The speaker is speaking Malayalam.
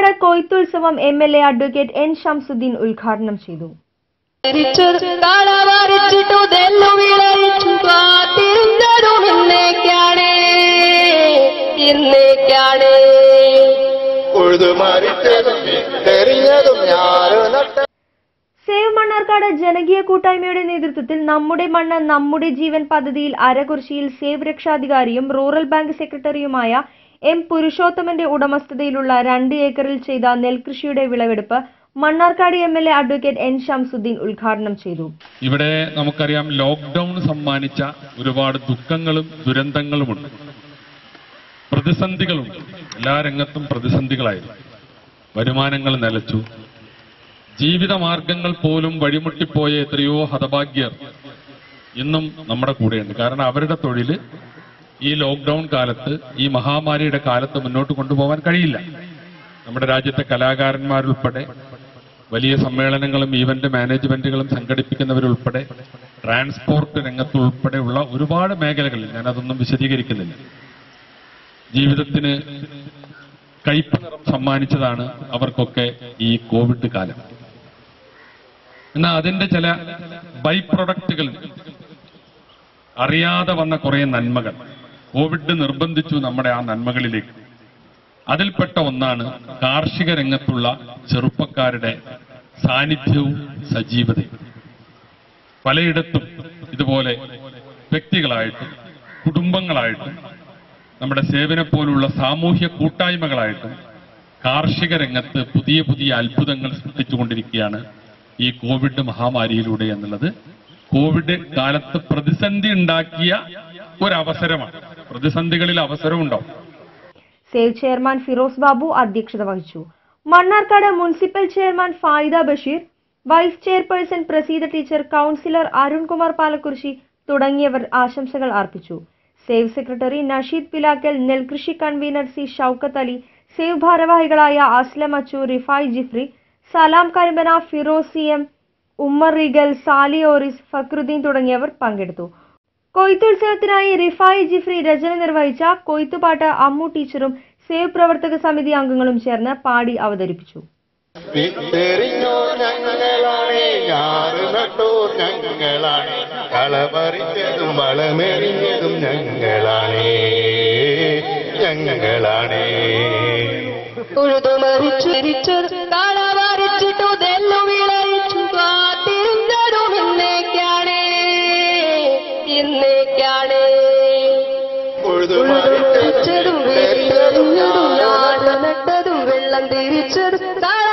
Mannarkkad കൊയ്ത്തുത്സവം M L A advocate N Shamsudheen ഉദ്ഘാടനം ചെയ്തു. സേവ് മണ്ണാർക്കാട് ജനകീയ കൂട്ടായ്മയുടെ നേതൃത്വത്തിൽ നമ്മുടെ മണ്ണ് നമ്മുടെ ജീവൻ പദ്ധതിയിൽ അരകുറിശിയിൽ സേവ് രക്ഷാധികാരിയും റൂറൽ ബാങ്ക് സെക്രട്ടറിയുമായ എം പുരുഷോത്തമന്റെ ഉടമസ്ഥതയിലുള്ള രണ്ട് ഏക്കറിൽ ചെയ്ത നെൽകൃഷിയുടെ വിളവെടുപ്പ് Mannarkkad M L A advocate N Shamsudheen ഉദ്ഘാടനം ചെയ്തു. ഇവിടെ നമുക്കറിയാം ലോക്ക്ഡൌൺ സമ്മാനിച്ച ഒരുപാട് ദുഃഖങ്ങളും ദുരന്തങ്ങളുമുണ്ട്. പ്രതിസന്ധികളുണ്ട് എല്ലാ രംഗത്തും പ്രതിസന്ധികളായിരുന്നു. വരുമാനങ്ങൾ നിലച്ചു. ജീവിതമാർഗങ്ങൾ പോലും വഴിമുട്ടിപ്പോയ എത്രയോ ഹതഭാഗ്യർ ഇന്നും നമ്മുടെ കൂടെയുണ്ട്. കാരണം അവരുടെ തൊഴിൽ ഈ ലോക്ക്ഡൌൺ കാലത്ത് ഈ മഹാമാരിയുടെ കാലത്ത് മുന്നോട്ട് കൊണ്ടുപോകാൻ കഴിയില്ല. നമ്മുടെ രാജ്യത്തെ കലാകാരന്മാരുൾപ്പെടെ വലിയ സമ്മേളനങ്ങളും ഈവന്റ് മാനേജ്മെന്റുകളും സംഘടിപ്പിക്കുന്നവരുൾപ്പെടെ ട്രാൻസ്പോർട്ട് രംഗത്തുൾപ്പെടെയുള്ള ഒരുപാട് മേഖലകളിൽ ഞാൻ അതൊന്നും വിശദീകരിക്കുന്നില്ല. ജീവിതത്തിന് കയ്പ് സമ്മാനിച്ചതാണ് അവർക്കൊക്കെ ഈ കോവിഡ് കാലം. എന്നാൽ അതിന്റെ ചില ബൈ പ്രൊഡക്റ്റുകൾ അറിയാതെ വന്ന കുറേ നന്മകൾ. കോവിഡ് നിർബന്ധിച്ചു നമ്മുടെ ആ നന്മകളിലേക്ക്. അതിൽപ്പെട്ട ഒന്നാണ് കാർഷിക രംഗത്തുള്ള ചെറുപ്പക്കാരുടെ സാന്നിധ്യവും സജീവതയും. പലയിടത്തും ഇതുപോലെ വ്യക്തികളായിട്ടും കുടുംബങ്ങളായിട്ടും നമ്മുടെ സേവന പോലുള്ള സാമൂഹ്യ കൂട്ടായ്മകളായിട്ടും കാർഷിക രംഗത്ത് പുതിയ പുതിയ അത്ഭുതങ്ങൾ സൃഷ്ടിച്ചുകൊണ്ടിരിക്കുകയാണ് ഈ കോവിഡ് മഹാമാരിയിലൂടെ എന്നുള്ളത്. കോവിഡ് കാലത്ത് പ്രതിസന്ധി ഉണ്ടാക്കിയ ഒരവസരമാണ്. പ്രതിസന്ധികളിൽ അവസരമുണ്ടോ സേവ് ചെയർമാൻ ഫിറോസ് ബാബു അധ്യക്ഷത വഹിച്ചു. Mannarkkad municipal chairman Faida Basheer vice chairperson Praseetha teacher councillor Arunkumar Palakkurissi തുടങ്ങിയവർ ആശംസകൾ അർപ്പിച്ചു. സേവ് സെക്രട്ടറി നഷീദ് പിലാക്കൽ നെൽകൃഷി convener C Shoukath Ali save ഭാരവാഹികളായ അസ്ലം അച്ചു റിഫായ് ജിഫ്രി സലാം കരിമ്പന ഫിറോസ് സി എം ഉമ്മർ റിഗൽ സാലി ഓറിസ് ഫക്രുദ്ദീൻ തുടങ്ങിയവർ പങ്കെടുത്തു. കൊയ്ത്തുത്സവത്തിനായി റിഫായി ജിഫ്രി രചന നിർവഹിച്ച കൊയ്ത്തുപാട്ട് അമ്മു ടീച്ചറും സേവ് പ്രവർത്തക സമിതി അംഗങ്ങളും ചേർന്ന് പാടി അവതരിപ്പിച്ചു. ഞങ്ങളാണ് ഞങ്ങളാണ് വളമെറിഞ്ഞതും ഞങ്ങളാണേ നാട് നട്ടതും വെള്ളം തിരിച്ചതും കളവ